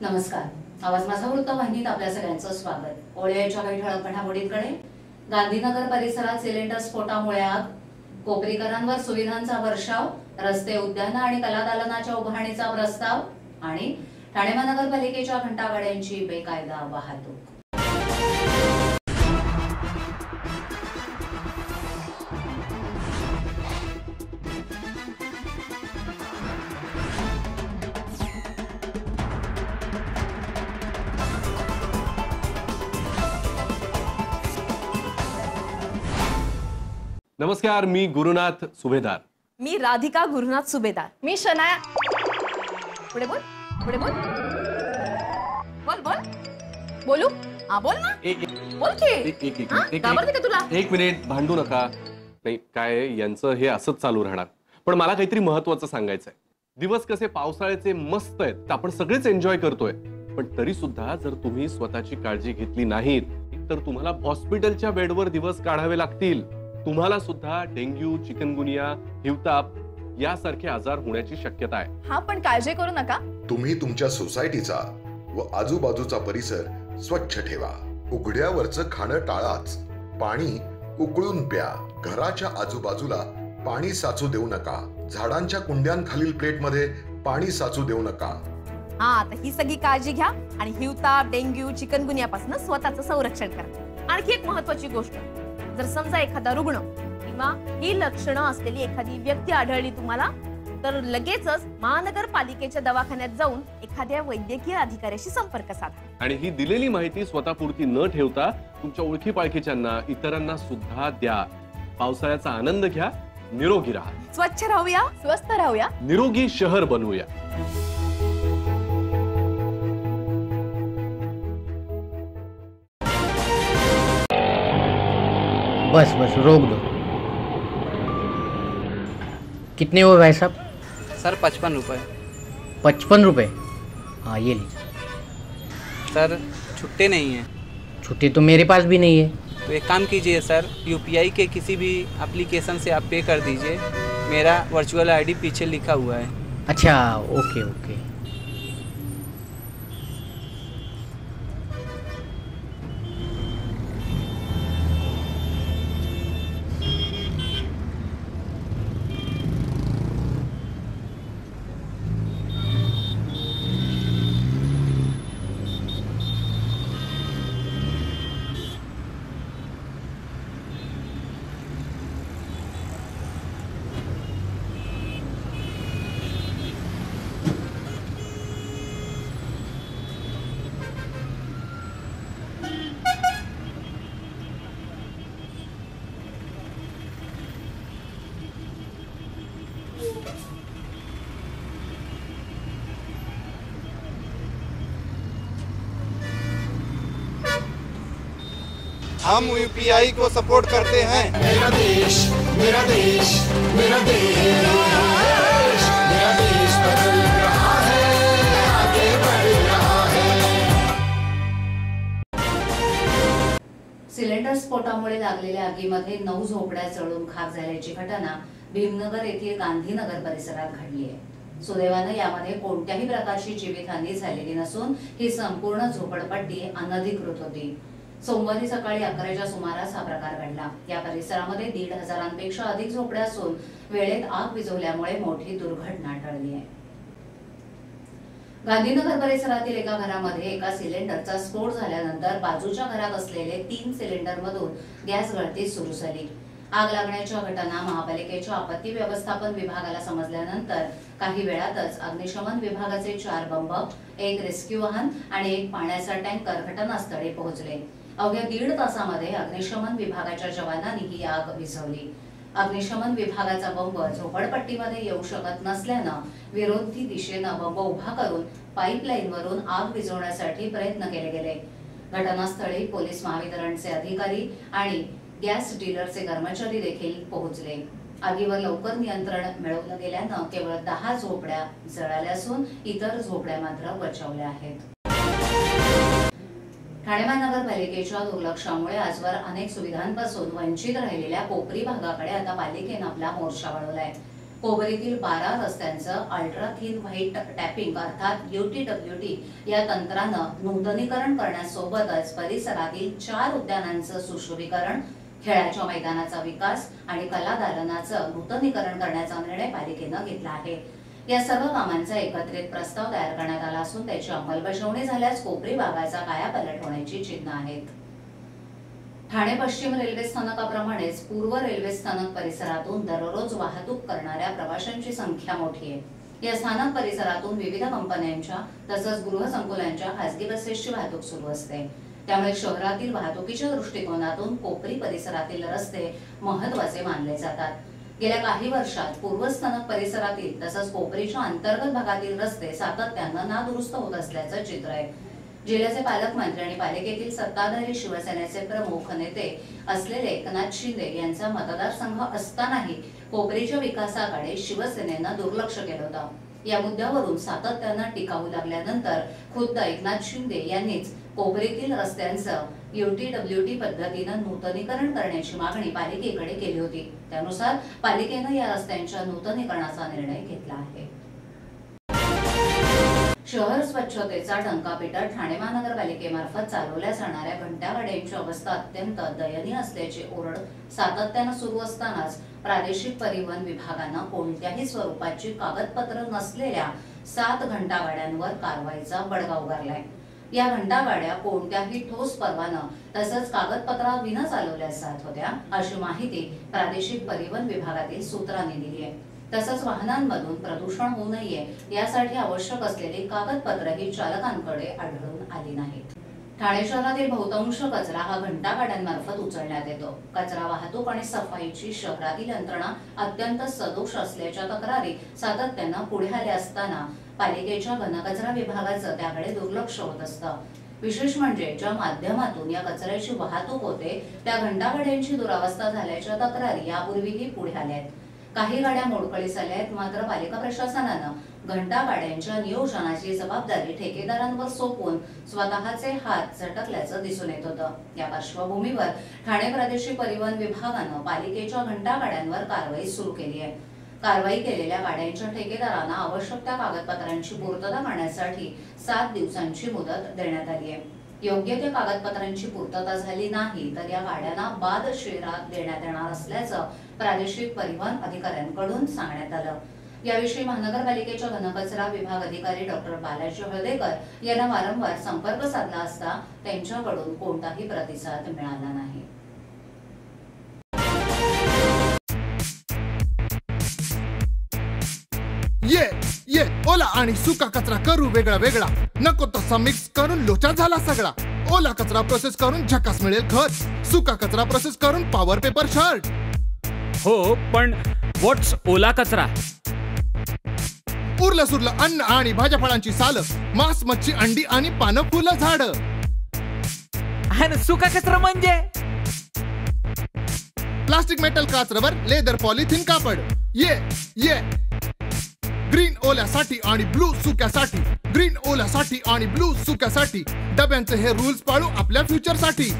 नमस्कार. आवाज माझा वृत्तवाहिनीत आपल्या सगळ्यांचं स्वागत. ओळ्याच्या काही ठळक घडामोडींकडे गांधीनगर परिसरात सिलेंडर स्फोटामुळे आग कोपरीकरांवर सुविधांचा वर्षाव रस्ते उद्यानं आणि कलादालनाच्या उभारणीचा प्रस्ताव आणि ठाणे महानगरपालिकेच्या घंटागाड्यांची बेकायदा वाहतूक. नमस्कार मी गुरुनाथ सुभेदार. मी राधिका गुरुनाथ सुभेदार. मी शनाया. पुढे बोल पुढे बोल. बोल बोल. बोलू? हा बोल ना. एक एक- बोल की. एक- एक- एक- हा? एक- घाबरते का तुला? एक मिनिट भांडू नका. नाही काय यांचं हे असंच चालू राहणार. पण मला काहीतरी महत्वाचं सांगायचं आहे दिवस कसे पावसाळ्याचे मस्त आहेत तर आपण सगळेच एन्जॉय करतोय. पण तरी सुद्धा जर तुम्ही स्वतःची काळजी घेतली नाहीत तर तुम्हाला हॉस्पिटलच्या बेडवर दिवस काढावे लागतील. तुम्हाला सुद्धा डेंग्यू चिकनगुनिया हिवताप यासारखे आजार होण्याची शक्यता आहे. हा पण काळजी करू नका. तुम्ही तुमच्या सोसायटीचा व आजूबाजूचा परिसर स्वच्छ ठेवा. उघड्यावरचं खाणं टाळाच. पाणी उकळून प्या. घराच्या आजूबाजूला पाणी साचू देऊ नका. झाडांच्या कुंड्यांखालील प्लेटमध्ये पाणी साचू देऊ नका. हा तर ही सगळी काळजी घ्या आणि हिवताप डेंग्यू चिकनगुनियापासून स्वतःचं संरक्षण करा. आणखी एक महत्वाची गोष्ट. जर समजा एखादा रुग्ण किंवा ही लक्षणं असलेली एखादी व्यक्ती आढळली तुम्हाला तर लगेचच महानगरपालिकेच्या दवाखान्यात जाऊन एखाद्या वैद्यकीय अधिकाऱ्याशी संपर्क साधा. आणि ही दिलेली माहिती स्वतःपुरती न ठेवता तुमच्या ओळखी पाळखीच्यांना इतरांना सुद्धा द्या. पावसाळ्याचा आनंद घ्या निरोगी राहा. स्वच्छ राहूया स्वस्थ राहूया. निरोगी शहर बनवूया. बस बस रोक दो। कितने हुए भाई साहब? सर पचपन रुपये पचपन रुपये हाँ ये लीजिए। सर छुट्टे नहीं हैं। छुट्टी तो मेरे पास भी नहीं है। तो एक काम कीजिए सर यूपीआई के किसी भी एप्लीकेशन से आप पे कर दीजिए। मेरा वर्चुअल आईडी पीछे लिखा हुआ है। अच्छा ओके ओके। हम यूपीआई को सपोर्ट करते हैं। मेरा देश मेरा देश मेरा देश मेरा देश बदल रहा है आगे बढ़ रहा है। सिलेंडर स्फोटामुळे लागलेल्या आगीमध्ये नऊ झोपड्या जळून खाक झाल्याची घटना भीमनगर येथील गांधीनगर परिसरात घडली आहे. सुदैवानं यामध्ये कोणत्याही प्रकारची जीवितहानी झालेली नसून ही संपूर्ण झोपडपट्टी अनधिकृत होती. सोमवारी सकाळी अकराच्या सुमारास हा प्रकार घडला. या परिसरामध्ये दीड हजारांपेक्षा अधिक झोपड्या असून वेळेत आग विझवल्यामुळे मोठी दुर्घटना टळली आहे. गांधीनगर परिसरातील एका घरामध्ये एका सिलेंडरचा स्फोट झाल्यानंतर बाजूच्या घरात असलेले तीन सिलेंडर मधून गॅस गळती सुरू झाली. आग लागण्याच्या घटना महापालिकेच्या आपत्ती व्यवस्थापन विभागाला समजल्यानंतर काही वेळातच अग्निशमन विभागाचे चार बंब एक रेस्क्यू वाहन आणि एक पाण्याचा टँकर घटनास्थळी पोहोचले. अवघ्या दीड तासामध्ये अग्निशमन विभागाच्या जवानांनी ही आग विझवली. अग्निशमन विभागाचा बंब झोपडपट्टीमध्ये येऊ शकत नसल्यानं विरोधी दिशेनं बंब उभा करून पाईपलाईन वरून आग विझवण्यासाठी प्रयत्न केले गेले. घटनास्थळी पोलीस महावितरणचे अधिकारी आणि गॅस डीलरचे कर्मचारी देखील पोहोचले. आगीवर लवकर नियंत्रण मिळवलं गेल्यानं केवळ दहा झोपड्या जळाल्या असून इतर झोपड्या मात्र बचावल्या आहेत. ठाणे महानगरपालिकेच्या दुर्लक्षामुळे आजवर अनेक सुविधांपासून वंचित राहिलेल्या कोपरी भागाकडे आता पालिकेनं आपला मोर्चा वळवलाय. कोबरीतील बारा रस्त्यांचं अल्ट्रा थिन व्हाईट टॅपिंग अर्थात युटीडब्ल्यूटी या तंत्रानं नूतनीकरण करण्यासोबतच परिसरातील चार उद्यानांचं सुशोभीकरण खेळाच्या मैदानाचा विकास आणि कलादालनाचं नूतनीकरण करण्याचा निर्णय पालिकेनं घेतला आहे. या सर्व कामांचा एकत्रित प्रस्ताव तयार करण्यात आला असून त्याची अंमलबजावणी झाल्यास कोपरी भागाचा कायापालट होण्याची चिन्ह आहेत. ठाणे पश्चिम रेल्वे स्थानकाप्रमाणेच पूर्व रेल्वे स्थानक परिसरातून दररोज वाहतूक करणाऱ्या प्रवाशांची संख्या मोठी आहे. या स्थानक परिसरातून विविध कंपन्यांच्या तसंच गृहसंकुलांच्या खासगी बसेसची वाहतूक सुरू असते. त्यामुळे शहरातील वाहतुकीच्या दृष्टिकोनातून कोपरी परिसरातील रस्ते महत्त्वाचे मानले जातात. गेल्या काही वर्षात पूर्वस्थानक परिसरातील तसंच कोपरीच्या अंतर्गत भागातील रस्ते सातत्यानं नादुरुस्त होत असल्याचं चित्र आहे. जिल्ह्याचे पालकमंत्री आणि पालिकेतील सत्ताधारी शिवसेनेचे प्रमुख नेते असलेले एकनाथ शिंदे यांचा मतदारसंघ असतानाही कोपरीच्या विकासाकडे शिवसेनेनं दुर्लक्ष केलं होतं. या मुद्द्यावरून सातत्यानं टीका लागल्यानंतर खुद्द एकनाथ शिंदे यांनीच कोपरीतील रस्त्यांचं युटीडब्ल्यूटी पद्धतीनं नूतनीकरण करण्याची मागणी पालिकेकडे केली होती. त्यानुसार पालिकेनं या रस्त्यांच्या नूतनीकरणाचा निर्णय घेतला आहे. शहर स्वच्छतेचा टंका पिटत ठाणे महानगरपालिकेमार्फत चालवल्या जाणाऱ्या घंटागाड्यांची अवस्था अत्यंत दयनीय असल्याची ओरड सातत्यानं सुरू असतानाच प्रादेशिक परिवहन विभागानं कोणत्याही स्वरूपाची कागदपत्र नसलेल्या सात घंटावाड्यांवर कारवाईचा बडगा उगारलाय. या घंटागाड्या कोणत्याही ठोस परवाना तसंच कागदपत्राविना चालवल्या जात होत्या अशी माहिती प्रादेशिक परिवहन विभागातील सूत्रांनी दिली आहे. तसंच वाहनांमधून प्रदूषण होऊ नये यासाठी आवश्यक असलेली कागदपत्रही चालकांकडे आढळून आली नाहीत. ठाणे शहरातील बहुतांश कचरा हा घंटागाड्यांमार्फत उचलण्यात येतो. कचरा वाहतूक आणि सफाईची शहरातील यंत्रणा अत्यंत सदोष असल्याच्या तक्रारी सातत्यानं पुढे आल्या असताना पालिकेच्या घनकचरा विभागाचं त्याकडे दुर्लक्ष होत असतं. विशेष म्हणजे ज्या माध्यमातून या कचऱ्याची वाहतूक होते त्या घंटागाड्यांची दुरावस्था झाल्याच्या तक्रारी यापूर्वीही पुढे आल्या आहेत. काही गाड्या मोडकळीस आल्या आहेत मात्र पालिका प्रशासनानं घंटा गाड्यांच्या नियोजनाची जबाबदारी ठेकेदारांवर सोपवून स्वतःचे हात झटकल्याचं दिसून येत होतं. या पार्श्वभूमीवर ठाणे प्रादेशिक परिवहन विभागानं पालिकेच्या घंटागाड्यांवर कारवाई सुरू केली आहे. कारवाई केलेल्या गाड्यांच्या ठेकेदारांना आवश्यक त्या कागदपत्रांची पूर्तता करण्यासाठी सात दिवसांची मुदत देण्यात आली आहे. योग्य त्या कागदपत्रांची पूर्तता झाली नाही तर या गाड्यांना बाद शेरात देण्यात येणार असल्याचं प्रादेशिक परिवहन अधिकाऱ्यांकडून सांगण्यात आलं. याविषयी महानगरपालिकेच्या घनकचरा विभाग अधिकारी डॉक्टर बालाजी हळदेकर यांना वारंवार संपर्क साधला असता त्यांच्याकडून कोणताही प्रतिसाद मिळाला नाही. ये ये ओला आणि सुका कचरा करू वेगळा वेगळा. नको तसा मिक्स करून लोचा झाला सगळा. ओला कचरा प्रोसेस करून झकास मिळेल खत. सुका कचरा प्रोसेस करून पॉवर पेपर शर्ट हो पण व्हॉट्स ओला कचरा? उरलं सुरलं अन्न आणि भाज्या फळांची साल मांस मच्छी अंडी आणि पानं फुलं झाड. आणि सुका कचरा म्हणजे? प्लास्टिक मेटल काचरवर लेदर पॉलिथिन कापड. ये ये. ग्रीन ओल्यासाठी आणि ब्लू सुक्यासाठी. ग्रीन ओल्यासाठी आणि ब्लू सुक्यासाठी. डब्यांचे हे रूल्स पाळू आपल्या फ्युचरसाठी.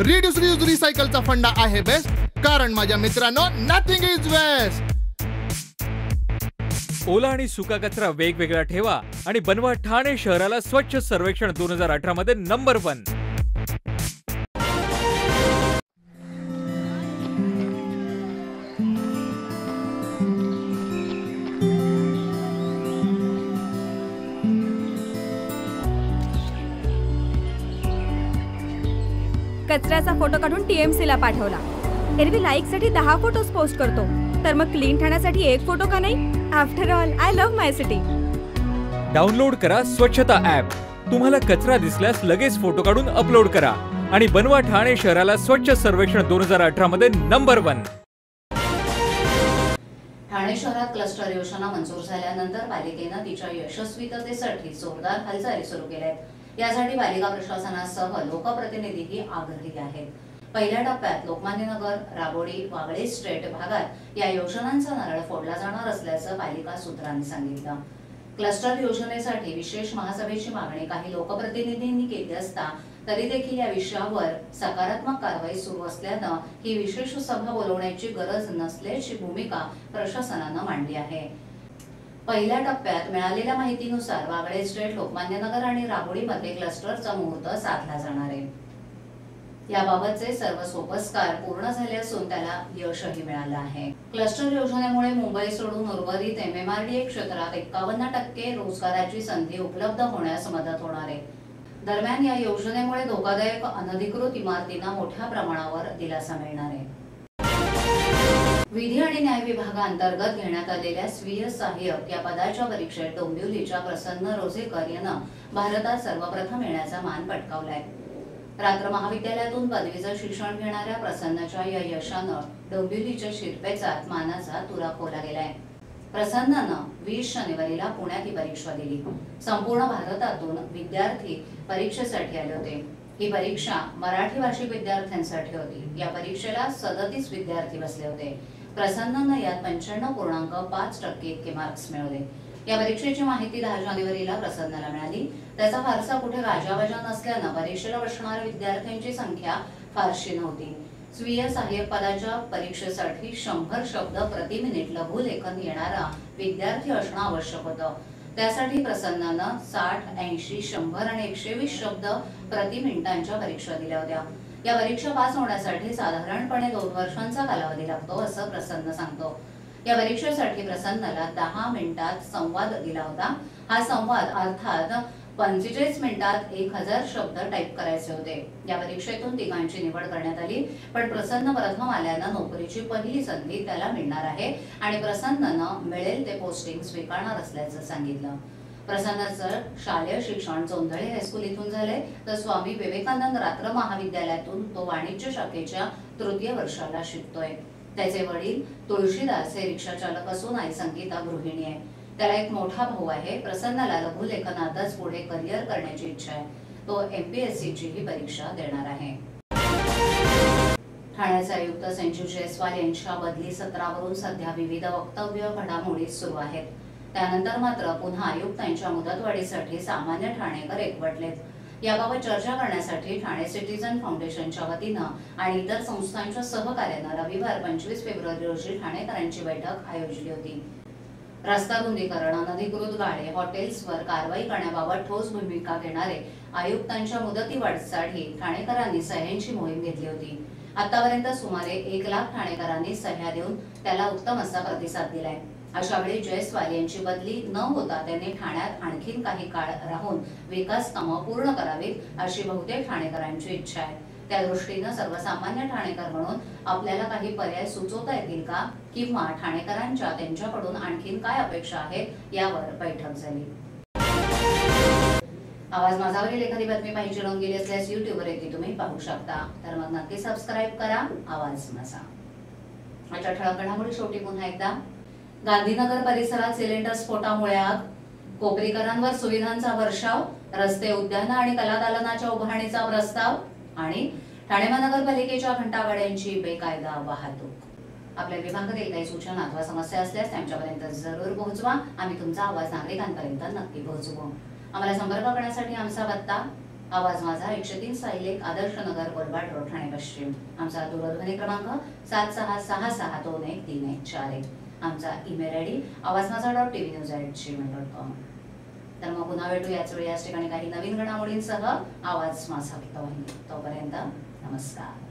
रिड्यूस रियूज रिसायकलचा फंडा आहे बेस्ट कारण माझ्या मित्रांनो नथिंग इज वेस्ट ओला आणि सुका कचरा वेगवेगळा ठेवा आणि बनवा ठाणे शहराला स्वच्छ सर्वेक्षण दोन हजार अठरा मध्ये नंबर वन. कचऱ्याचा फोटो काढून टीएमसीला पाठवला. एरवी लाईकसाठी दहा फोटोज पोस्ट करतो. तर मग क्लीन ठाण्यासाठी एक फोटो का नाही? After all I love my city download करा स्वच्छता ऍप तुम्हाला कचरा दिसल्यास लगेच फोटो काढून अपलोड करा. आणि बनवा ठाणे शहराला स्वच्छ सर्वेक्षण दोन हजार अठरा मध्ये नंबर वन ठाणे शहरात क्लस्टर योजना मंजूर झाल्यानंतर पालिकेनं तिच्या यशस्वीततेसाठी जोरदार हालचाली सुरू केल्या आहेत. यासाठी पालिका प्रशासनासह लोकप्रतिनिधीही आग्रही आहेत. पहिल्या टप्प्यात लोकमान्य नगर राबोडी वागळे स्ट्रेट भागात या योजनांचा नारळ फोडला जाणार असल्याचं पालिका सूत्रांनी सांगितलं. क्लस्टर योजनेसाठी विशेष महासभेची मागणी काही लोकप्रतिनिधींनी केली असता तरी देखील या विषयावर सकारात्मक कारवाई सुरू असल्यानं ही विशेष सभा बोलवण्याची गरज नसल्याची भूमिका प्रशासनानं मांडली आहे. पहिल्या टप्प्यात मिळालेल्या माहितीनुसार वागळे स्टेट लोकमान्यनगर आणि राबोडीमध्ये क्लस्टरचा मुहूर्त साधला जाणार आहे. याबाबतचे सर्व सोपस्कार पूर्ण झाले असून त्याला यशही मिळालं आहे. क्लस्टर योजनेमुळे मुंबई सोडून उर्वरित एमएमआरडीए क्षेत्रात एक्कावन्न टक्के रोजगाराची संधी उपलब्ध होण्यास मदत होणार आहे. दरम्यान या योजनेमुळे धोकादायक अनधिकृत इमारतींना मोठ्या प्रमाणावर दिलासा मिळणार आहे. विधी आणि न्याय विभागाअंतर्गत घेण्यात आलेल्या स्वीय सहाय्यक या पदाच्या परीक्षेत डोंबिवलीच्या प्रसन्न रोजेकर यानं भारतात सर्वप्रथम येण्याचा मान पटकावलाय. रात्र महाविद्यालयातून पदवीचं शिक्षण घेणाऱ्या प्रसन्नच्या या यशानं डोंबिवलीच्या शिरपेचात मानाचा तुरा खोला गेलाय. प्रसन्नानं वीस शनिवारीला पुण्यात ही परीक्षा दिली. संपूर्ण भारतातून विद्यार्थी परीक्षेसाठी आले होते. ही परीक्षा मराठी भाषिक विद्यार्थ्यांसाठी होती. या परीक्षेला सदतीस विद्यार्थी बसले होते. प्रसन्नानं यात पंच्याण्णव पूर्णांक पाच टक्के इतके मार्क्स मिळवले. या परीक्षेची माहिती दहा जानेवारीला प्रसन्नाला मिळाली. त्याचा फारसा कुठे गाजावाजा नसल्यानं परीक्षेला बसणाऱ्या विद्यार्थ्यांची संख्या फारशी नव्हती. स्वीय सहाय्यक पदाच्या परीक्षेसाठी शंभर शब्द प्रति मिनिट लघुलेखन येणारा विद्यार्थी असणं आवश्यक होतं. त्यासाठी प्रसन्नानं साठ ऐंशी शंभर आणि एकशे वीस शब्द प्रति मिनिटांच्या परीक्षा दिल्या होत्या. या परीक्षा पास होण्यासाठी साधारणपणे दोन वर्षांचा कालावधी लागतो असं प्रसन्न सांगतो. या परीक्षेसाठी प्रसन्नला दहा मिनिटात संवाद दिला होता. हा संवाद अर्थात पंचेचाळीस मिनिटात एक हजार शब्द टाईप करायचे होते. या परीक्षेतून तिघांची निवड करण्यात आली पण प्रसन्न प्रथम आल्यानं नोकरीची पहिली संधी त्याला मिळणार आहे आणि प्रसन्ननं मिळेल ते पोस्टिंग स्वीकारणार असल्याचं सांगितलं. प्रसन्नाचं शालेय शिक्षण चोंदळे हायस्कूल इथून झाले. तर स्वामी विवेकानंद रात्र महाविद्यालयातून तो वाणिज्य शाखेच्या तृतीय वर्षाला शिकतोय. त्याचे वडील तुळशीदास हे रिक्षा चालक असून आई संगीता गृहिणी आहे. त्याला एक मोठा भाऊ आहे. प्रसन्नाला लघुलेखनातच पुढे करिअर करण्याची इच्छा आहे. तो एमपीएससी ची ही परीक्षा देणार आहे. ठाण्याचे आयुक्त संजीव जयस्वाल यांच्या बदली सत्रावरून सध्या विविध वक्तव्य घडामोडी सुरू आहेत. त्यानंतर मात्र पुन्हा आयुक्तांच्या मुदतवाढीसाठी सामान्य ठाणेकर एकवटलेत. याबाबत चर्चा करण्यासाठी ठाणे सिटीजन फाउंडेशनच्या वतीनं आणि इतर संस्थांच्या सहकार्यानं रविवार पंचवीस फेब्रुवारी रोजी ठाणेकरांची बैठक आयोजली होती. रस्ता रुंदीकरण अनधिकृत गाळे हॉटेल्सवर कारवाई करण्याबाबत ठोस भूमिका घेणारे आयुक्तांच्या मुदतीवाढीसाठी ठाणेकरांनी सह्यांची मोहीम घेतली होती. आतापर्यंत सुमारे एक लाख ठाणेकरांनी सह्या देऊन त्याला उत्तम असा प्रतिसाद दिलाय. अशा वेळी जयस्वाल यांची बदली न होता त्यांनी ठाण्यात आणखीन काही काळ राहून विकास कामं पूर्ण करावीत अशी बहुतेक ठाणेकरांची इच्छा आहे. त्या दृष्टीनं सर्वसामान्य ठाणेकर म्हणून आपल्याला काही पर्याय सुचवता येतील का? किंवा ठाणेकरांच्या त्यांच्याकडून आणखीन काय अपेक्षा आहेत? यावर बैठक झाली. आवाज माझावरील एखादी बातमी पाहिजे लावून गेली असल्यास युट्यूबवर येते तुम्ही पाहू शकता. तर मग नक्की सबस्क्राईब करा. आवाज माझा. अच्छा ठळक घडामोडी शेवटी पुन्हा एकदा. गांधीनगर परिसरात सिलेंडर स्फोटामुळे आग कोपरीकरांवर सुविधांचा वर्षाव रस्ते उद्यानं आणि कलादालनाच्या उभारणीचा प्रस्ताव आणि ठाणे महानगरपालिकेच्या घंटागाड्यांची बेकायदा वाहतूक. आपल्या विभागातील काही सूचना अथवा समस्या असल्यास त्यांच्यापर्यंत जरूर पोहोचवा. आम्ही तुमचा आवाज नागरिकांपर्यंत नक्की पोहोचवू. आम्हाला संपर्क करण्यासाठी आमचा पत्ता आवाज माझा एकशे तीन साईल एक आदर्श नगर कोलबाट रोड ठाणे पश्चिम. आमचा दूरध्वनी क्रमांक सात सहा सहा सहा दोन एक तीन एक चार एक. आमचा ईमेल आय डी आवाज माझा dot TV news at Gmail dot com तर मग पुन्हा भेटू याच वेळी. याच ठिकाणी काही नवीन घडामोडींसह आवाज माझा वृत्तवाहिनी तोपर्यंत नमस्कार.